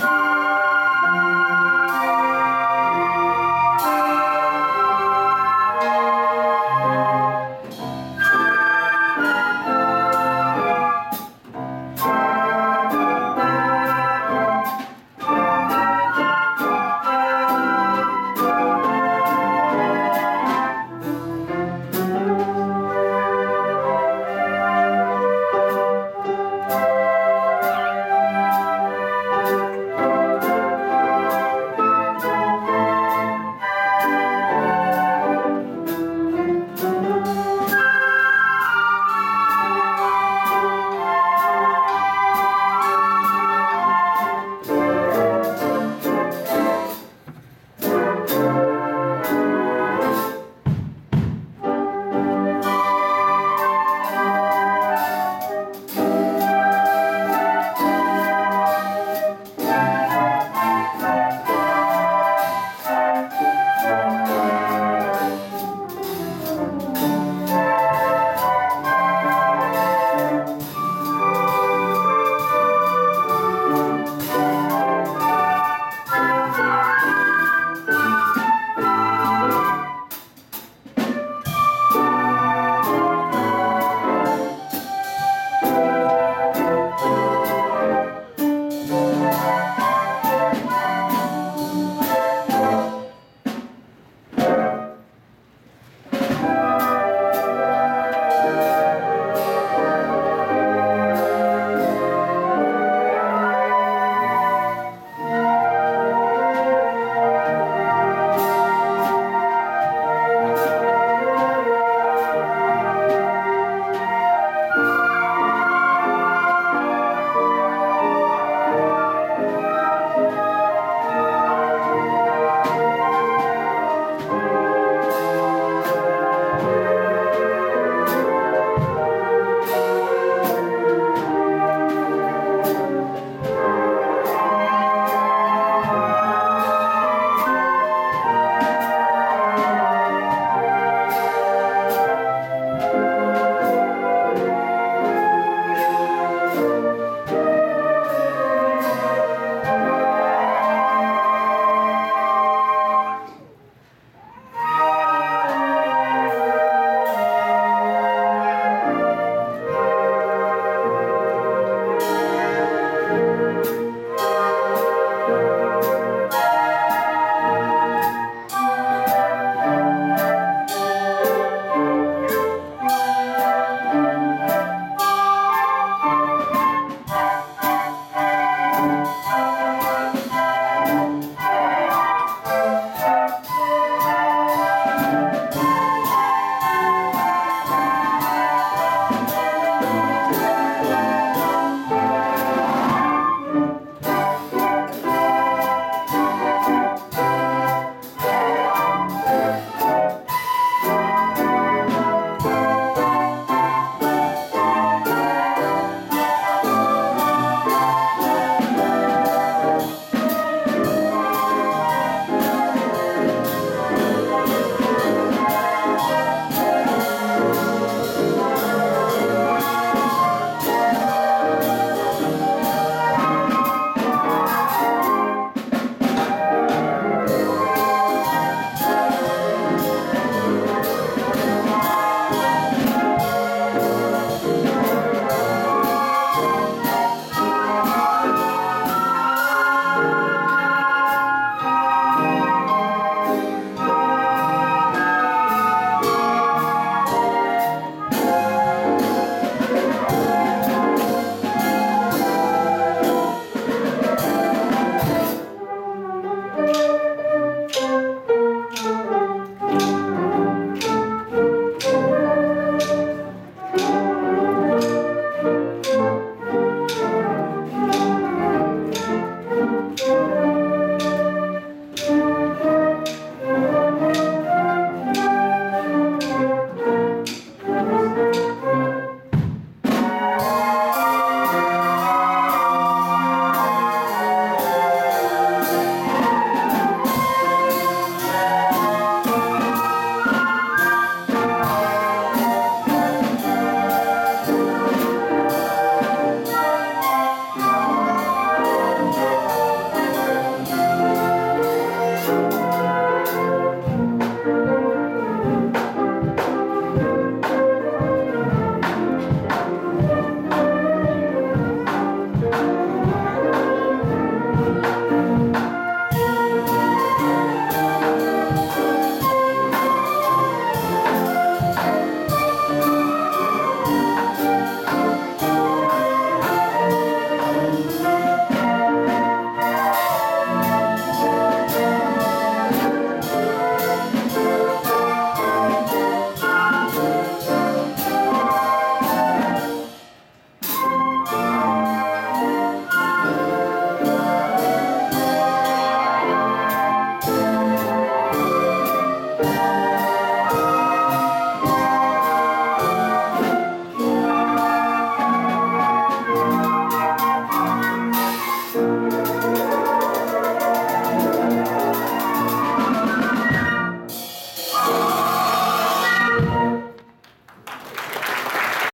Bye.